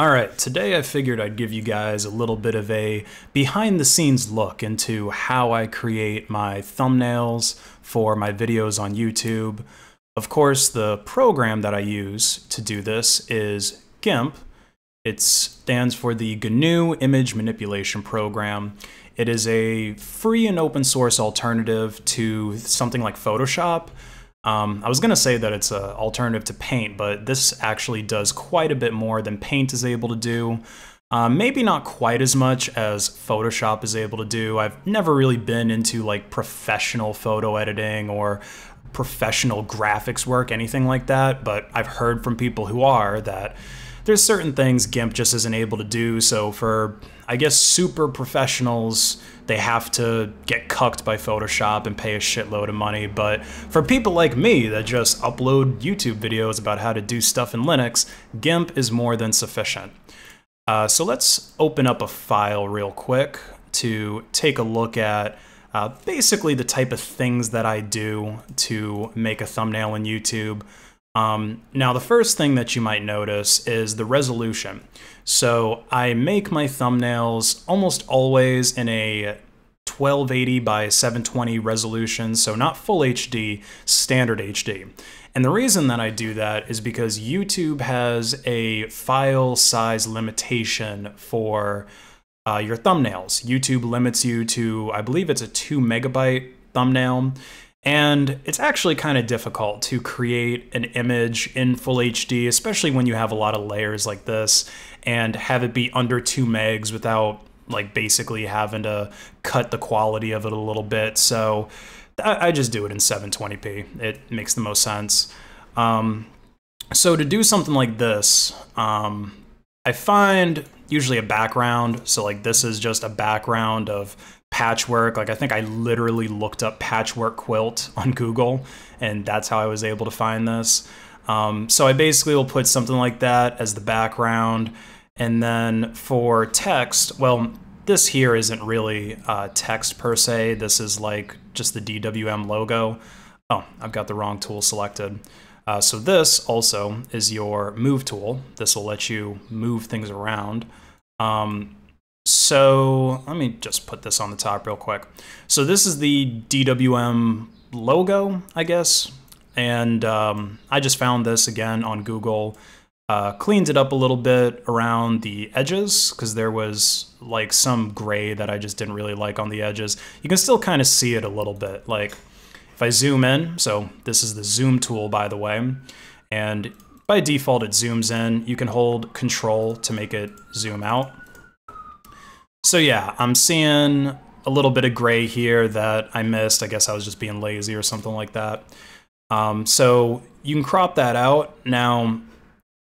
All right, today I figured I'd give you guys a little bit of a behind the scenes look into how I create my thumbnails for my videos on YouTube. Of course, the program that I use to do this is GIMP. It stands for the GNU Image Manipulation Program. It is a free and open source alternative to something like Photoshop. Um, I was going to say that it's an alternative to Paint, but this actually does quite a bit more than Paint is able to do. Um, maybe not quite as much as Photoshop is able to do. I've never really been into like professional photo editing or professional graphics work, anything like that, but I've heard from people who are that there's certain things GIMP just isn't able to do. So for, I guess, super professionals, they have to get cucked by Photoshop and pay a shitload of money. But for people like me that just upload YouTube videos about how to do stuff in Linux, GIMP is more than sufficient. Uh, so let's open up a file real quick to take a look at uh, basically the type of things that I do to make a thumbnail in YouTube. Um, now, the first thing that you might notice is the resolution. So I make my thumbnails almost always in a 1280 by 720 resolution, so not full HD, standard HD. And the reason that I do that is because YouTube has a file size limitation for uh, your thumbnails. YouTube limits you to, I believe it's a two megabyte thumbnail. And it's actually kind of difficult to create an image in full HD, especially when you have a lot of layers like this and have it be under two megs without like basically having to cut the quality of it a little bit. So I, just do it in 720p. It makes the most sense. Um, so to do something like this, um, I find usually a background. So like this is just a background of patchwork. Like I think I literally looked up patchwork quilt on Google and that's how I was able to find this. Um, so I basically will put something like that as the background. And then for text, well, this here isn't really uh, text per se. This is like just the DWM logo. Oh, I've got the wrong tool selected. Uh, so this also is your move tool. This will let you move things around. Um, so let me just put this on the top real quick. So this is the DWM logo, I guess. And um, I just found this again on Google. Uh, cleaned it up a little bit around the edges because there was like some gray that I just didn't really like on the edges. You can still kind of see it a little bit. Like if I zoom in, so this is the zoom tool by the way, and by default it zooms in. You can hold control to make it zoom out. So yeah, I'm seeing a little bit of gray here that I missed. I guess I was just being lazy or something like that. Um, so you can crop that out. Now,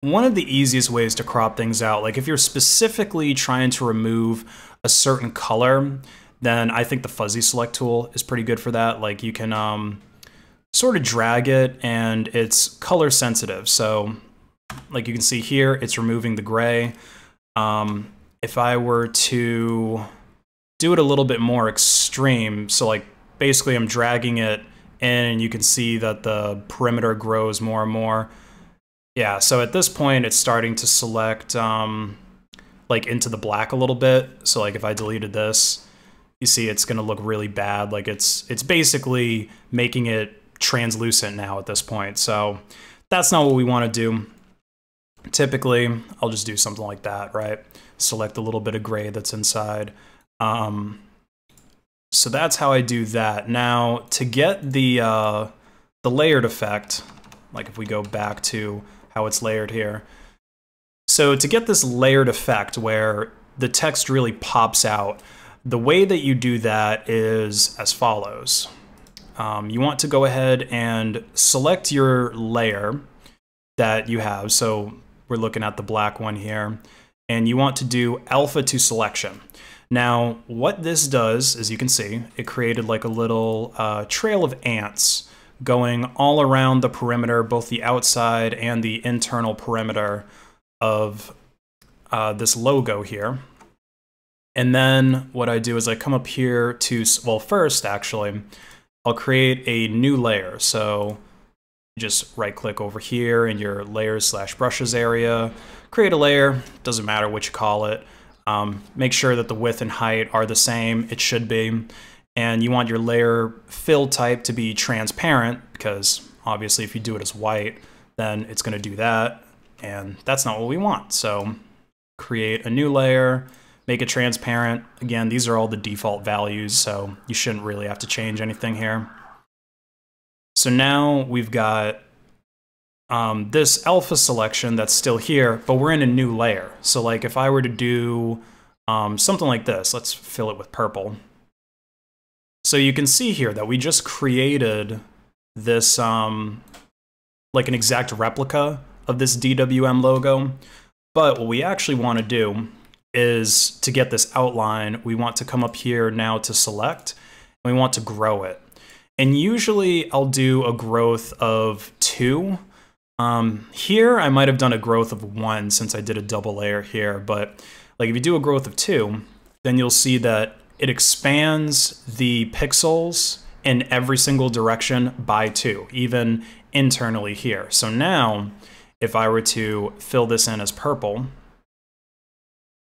one of the easiest ways to crop things out, like if you're specifically trying to remove a certain color, then I think the fuzzy select tool is pretty good for that. Like you can um, sort of drag it and it's color sensitive. So like you can see here, it's removing the gray. Um, if I were to do it a little bit more extreme, so like basically I'm dragging it in and you can see that the perimeter grows more and more. Yeah, so at this point, it's starting to select um, like into the black a little bit. So like if I deleted this, you see it's to look really bad. Like it's it's basically making it translucent now at this point. So that's not what we want to do. Typically, I'll just do something like that, right? Select a little bit of gray that's inside. Um, so that's how I do that. Now, to get the uh, the layered effect, like if we go back to how it's layered here. So to get this layered effect where the text really pops out, the way that you do that is as follows. Um, you want to go ahead and select your layer that you have. So we're looking at the black one here. And you want to do alpha to selection. Now, what this does, as you can see, it created like a little uh, trail of ants going all around the perimeter, both the outside and the internal perimeter of uh, this logo here. And then what I do is I come up here to, well, first actually, I'll create a new layer. So just right click over here in your layers slash brushes area, create a layer, doesn't matter what you call it. Um, make sure that the width and height are the same, it should be. And you want your layer fill type to be transparent because obviously if you do it as white, then it's gonna do that. And that's not what we want. So create a new layer, make it transparent. Again, these are all the default values, so you shouldn't really have to change anything here. So now we've got um, this alpha selection that's still here, but we're in a new layer. So like if I were to do um, something like this, let's fill it with purple. So you can see here that we just created this, um, like an exact replica of this DWM logo. But what we actually want to do is to get this outline, we want to come up here now to select, and we want to grow it. And usually I'll do a growth of two, um, here, I might have done a growth of one since I did a double layer here, but like if you do a growth of two, then you'll see that it expands the pixels in every single direction by two, even internally here. So now, if I were to fill this in as purple,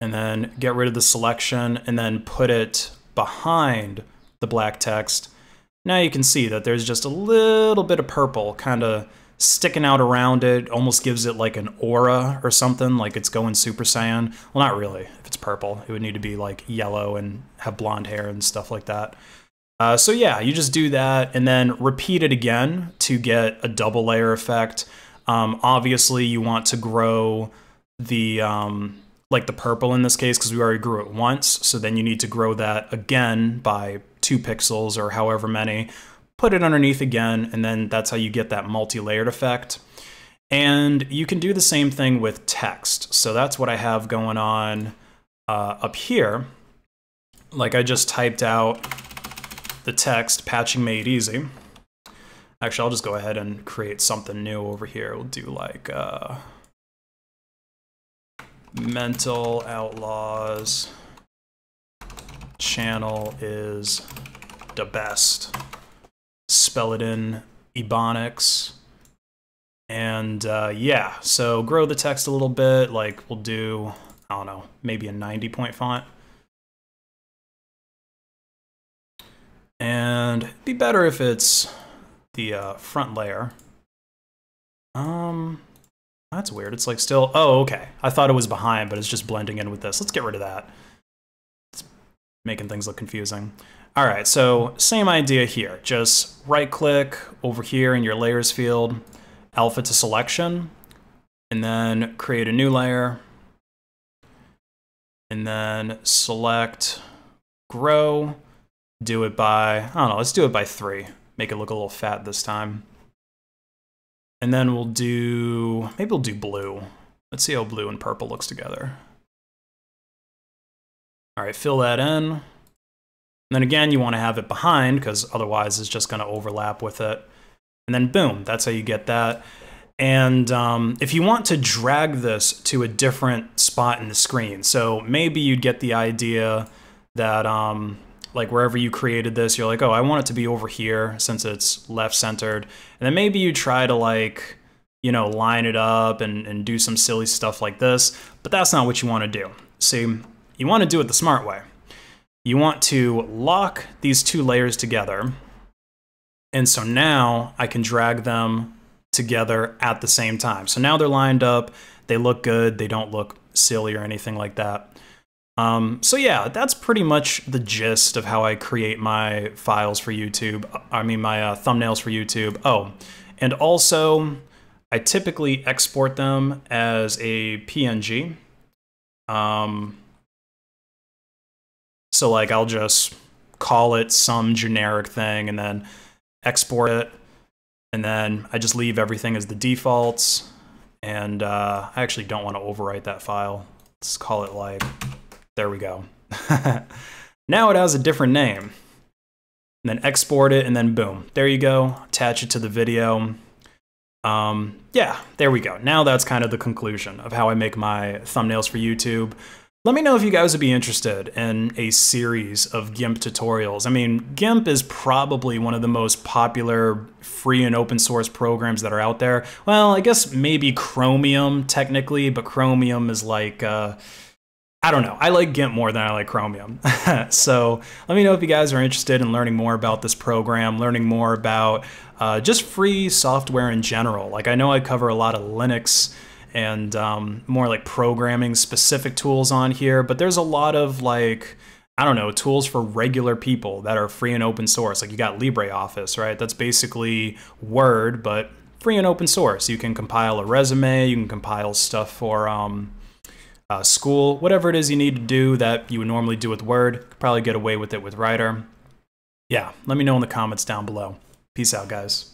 and then get rid of the selection, and then put it behind the black text, now you can see that there's just a little bit of purple kind of sticking out around it almost gives it like an aura or something, like it's going Super Saiyan. Well, not really. If it's purple, it would need to be like yellow and have blonde hair and stuff like that. Uh, so yeah, you just do that and then repeat it again to get a double layer effect. Um, obviously, you want to grow the um, like the purple in this case because we already grew it once. So then you need to grow that again by two pixels or however many put it underneath again, and then that's how you get that multi-layered effect. And you can do the same thing with text. So that's what I have going on uh, up here. Like I just typed out the text, patching made easy. Actually, I'll just go ahead and create something new over here. We'll do like uh, mental outlaws channel is the best spell it in Ebonics. And uh, yeah, so grow the text a little bit. Like we'll do, I don't know, maybe a 90 point font. And it'd be better if it's the uh, front layer. Um, that's weird. It's like still, oh, okay. I thought it was behind, but it's just blending in with this. Let's get rid of that. It's making things look confusing. All right, so same idea here. Just right click over here in your layers field, alpha to selection, and then create a new layer. And then select grow, do it by, I don't know, let's do it by three. Make it look a little fat this time. And then we'll do, maybe we'll do blue. Let's see how blue and purple looks together. All right, fill that in. And then again, you want to have it behind because otherwise it's just going to overlap with it. And then boom, that's how you get that. And um, if you want to drag this to a different spot in the screen, so maybe you'd get the idea that um, like wherever you created this, you're like, oh, I want it to be over here since it's left centered. And then maybe you try to like, you know, line it up and, and do some silly stuff like this, but that's not what you want to do. See, you want to do it the smart way you want to lock these two layers together. And so now I can drag them together at the same time. So now they're lined up, they look good, they don't look silly or anything like that. Um, so yeah, that's pretty much the gist of how I create my files for YouTube. I mean, my uh, thumbnails for YouTube. Oh, and also I typically export them as a PNG. Um, so like I'll just call it some generic thing and then export it. And then I just leave everything as the defaults. And uh, I actually don't want to overwrite that file. Let's call it like, there we go. now it has a different name. And then export it and then boom, there you go. Attach it to the video. Um, yeah, there we go. Now that's kind of the conclusion of how I make my thumbnails for YouTube. Let me know if you guys would be interested in a series of GIMP tutorials. I mean, GIMP is probably one of the most popular free and open source programs that are out there. Well, I guess maybe Chromium technically, but Chromium is like, uh, I don't know. I like GIMP more than I like Chromium. so let me know if you guys are interested in learning more about this program, learning more about uh, just free software in general. Like I know I cover a lot of Linux and um, more like programming specific tools on here, but there's a lot of like, I don't know, tools for regular people that are free and open source. Like you got LibreOffice, right? That's basically Word, but free and open source. You can compile a resume, you can compile stuff for um, uh, school, whatever it is you need to do that you would normally do with Word. Probably get away with it with Writer. Yeah, let me know in the comments down below. Peace out, guys.